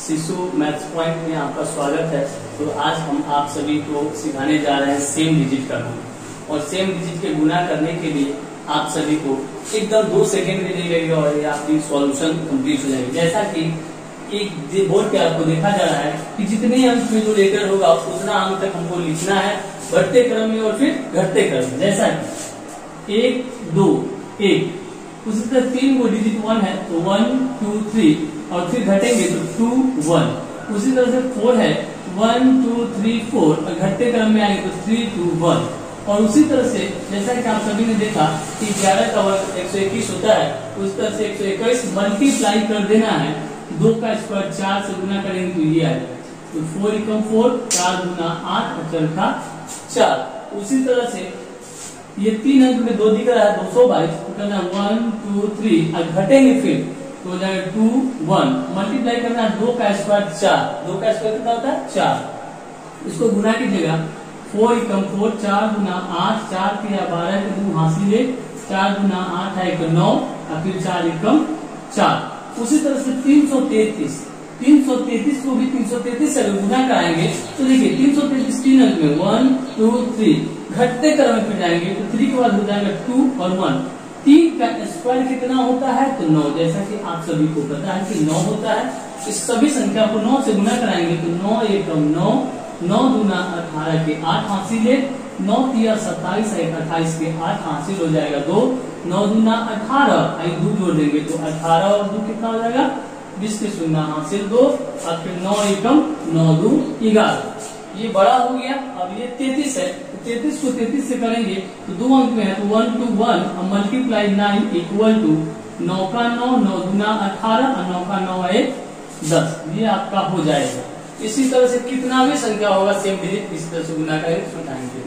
शिशु maths point में आपका स्वागत है। तो आज हम आप सभी को सिखाने जा रहे हैं सेम डिजिट करना और सेम डिजिट के गुना करने के लिए आप सभी को एकदम दो सेकेंड में लगेगा और ये आपकी सॉल्यूशन कंप्लीट हो जाएगी। जैसा कि एक बोर्ड पे आपको देखा जा रहा है कि जितने अंक में जो लेटर होगा, उतना अंक तक हमको लिखना है बढ़ते क्रम में और फिर घटते क्रम में। जैसा कि एक, दो, एक उसी तरह तीन को डिजिट वन है तो वन टू थ्री और फिर घटेंगे तो टू वन उसी तरह से फोर है वन टू थ्री फोर और घटते क्रम में आएँगे तो थ्री टू वन और उसी तरह से, जैसा कि आप सभी ने देखा कि ग्यारह का वर्ग एक सौ इक्कीस होता है, उस तरह से एक सौ इक्कीस मल्टीप्लाई कर देना है, दो का स्क्वायर चार से गुना करेंगे तो ये आएगा। तो फोर इकम फोर चार गुना आठ, और चरखा चार. उसी तरह से ये तीन अंक में दो दिख रहा है, दो सौ बाईस तो वन टू थ्री और घटेंगे फिर तो जाएगा टू वन मल्टीप्लाई करना दो का स्क्वायर चार. दो का स्क्वायर कितना होता है? चार. इसको गुना कीजिएगा. फोर इकम फोर चार गुना आठ, चार के बारह के दो हासिल है चार गुना आठ है नौ, और फिर चार एकम चार. उसी तरह से तीन सौ तैतीस. तीन सौ तैतीस को भी तीन सौ तैतीस से अगर गुना कराएँगे तो देखिए, तीन सौ तैतीस तीन अंक में वन, टू, थ्री, घटते क्रम में फिर जाएँगे तो थ्री के बाद हो जाएगा टू और वन। तीन का स्क्वायर कितना होता है? तो नौ, जैसा कि आप सभी को पता है कि नौ होता है। इस सभी संख्या को नौ से गुना कराएँगे तो नौ एकम नौ नौ गुना अठारह के आठ हासिल है। नौ तिया सत्ताईस एक अट्ठाईस के आठ हासिल हो जाएगा दो, नौ गुना अठारह, आई दो जोड़ देंगे तो अठारह और दो कितना हो जाएगा? बीस के शून्य हासिल दो और फिर नौ एकम नौ दो ग्यारह ये बड़ा हो गया, अब ये तैतीस है। तैतीस को तैतीस से करेंगे तो दो अंक में है तो वन टू वन और मल्टीप्लाई नाइन इक्वल टू नौ का नौ नौ गुना अठारह, और नौ का नौ एक दस। ये आपका हो जाएगा। इसी तरह से कितना भी संख्या होगा सेम डिजिट इसी तरह से गुना करेंगे